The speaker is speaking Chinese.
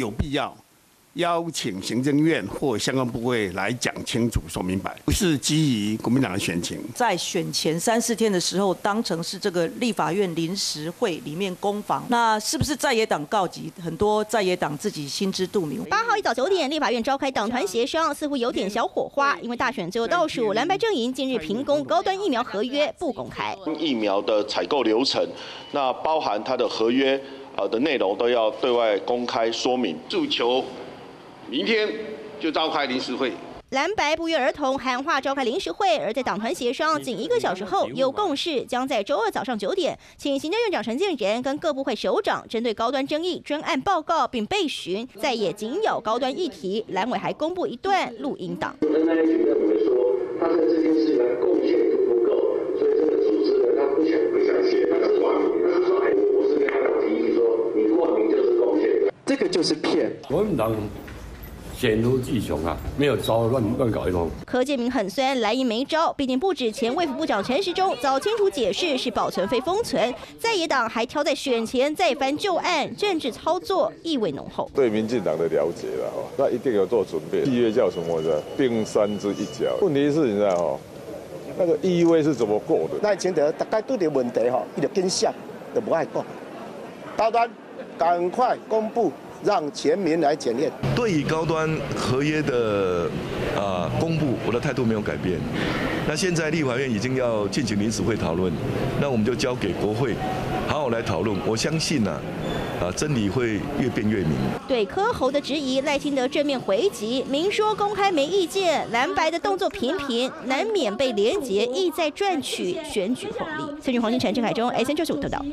有必要。邀请行政院或相关部会来讲清楚、说明白，不是基于国民党的选情。在选前三四天的时候，当成是这个立法院临时会里面攻防，那是不是在野党告急？很多在野党自己心知肚明。八号一早九点，立法院召开党团协商，似乎有点小火花，因为大选最后倒数，蓝白阵营近日评公高端疫苗合约不公开，疫苗的采购流程，那包含它的合约呃的内容都要对外公开说明，诉求。明天就召开临时会，蓝白不约而同喊话召开临时会，而在党团协商仅一个小时后有共识，将在周二早上九点，请行政院长陈建仁跟各部会首长针对高端争议专案报告并备询，在也仅有高端议题，蓝委还公布一段录音档。这个就是骗，国民党。险如巨熊啊！没有招乱乱搞一通。柯建明很酸，蓝营没招。毕竟不止前卫副部长陈时中早清楚解释是保存非封存，在野党还挑在选前再翻旧案，政治操作意味浓厚。对民进党的了解了哈，那一定要做准备。契约叫什么的？冰山之一角。问题是，你知道哈，那个意味是怎么过的？那前头大概都有问题哈，伊就跟上，就不爱讲。高端，赶快公布。让全民来检验。对于高端合约的啊公布，我的态度没有改变。那现在立法院已经要进行临时会讨论，那我们就交给国会好好来讨论。我相信呢，啊真理会越辩越明。对柯侯的质疑，赖清德正面回击，明说公开没意见，蓝白的动作频频，难免被连结，意在赚取选举红利。孙俊黄金城郑海中，S N 九十五报道。